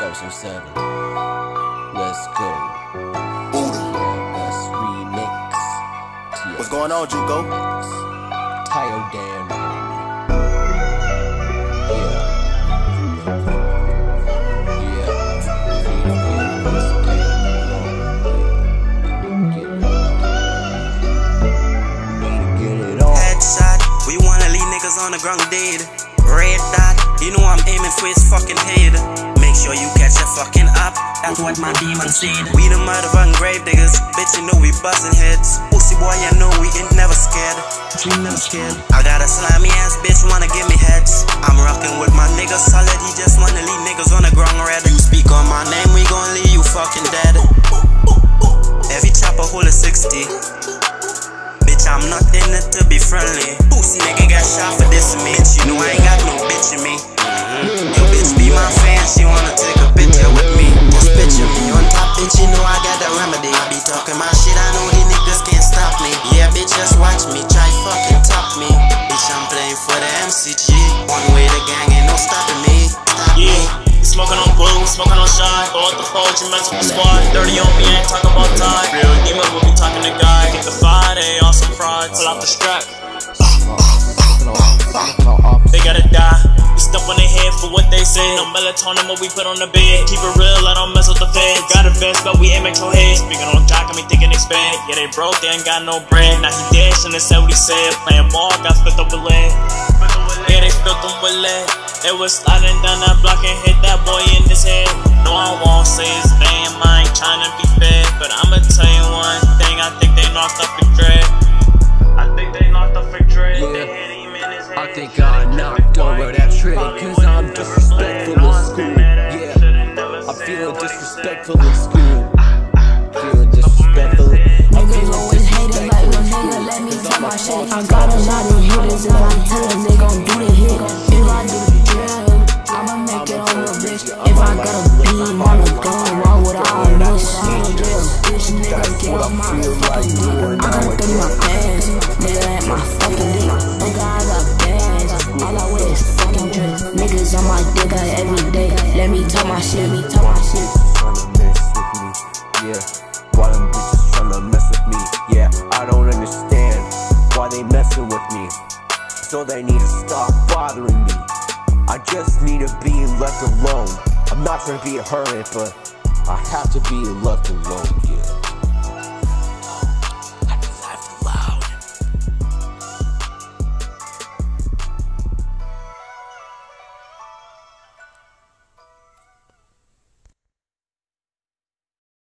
777. Let's go. TMS remix. TMS What's going on, Juco? remix. Tile Dan. Yeah. Yeah. Freedom is Get it on. Headshot, we wanna leave niggas on the ground dead. Red dot, you know I'm aiming for his fucking head. Sure you catch your fucking up, that's what my demon said. We the motherfucking grave diggers, bitch, you know we busting heads. Pussy boy, you know we ain't never scared. We never scared. I got a slimy ass bitch, wanna give me heads. I'm rocking with my niggas solid, he just wanna leave niggas on the ground red. You speak on my name, we gon' leave you fucking dead. Every chopper hold a 60. Bitch, I'm not in it to be friendly. Pussy nigga got shot for this. Bitch, you know out the phone, you mental squad. Dirty on me, ain't talking about time. Real demon will be talking to guy. Get the Friday on some frauds. Pull out the strap, they gotta die. We stuck on their head for what they say. No melatonin, what we put on the bed. Keep it real, I don't mess with the feds. Got a vest, but we aim at your head. Speaking on jock, got me thinking expand. Yeah, they broke, they ain't got no bread. Now he dead, shouldn't said what he said. Playing ball, got flipped up with lead. Yeah, they filled them with lead. They was sliding down that block and hit that boy in his head. No, I won't say his name, I ain't trying to be fed. But I'ma tell you one thing, I think they knocked up a dread. I think they knocked up a dread. They hit him in his head. I think I knocked over that trick cause I'm disrespectful in school. Yeah, I'm feeling disrespectful in school. Niggas on my dick every day, let me talk my shit, me talk my shit. Tryna mess with me. Yeah, why them bitches tryna mess with me? Yeah, I don't understand why they messing with me. So they need to stop bothering me. I just need to be left alone. I'm not trying to be a hermit, but I have to be left alone. Yeah.